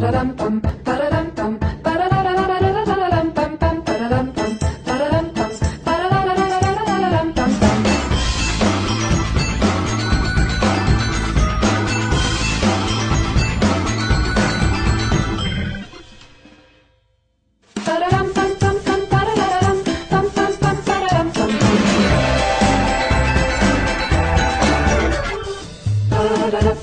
da da da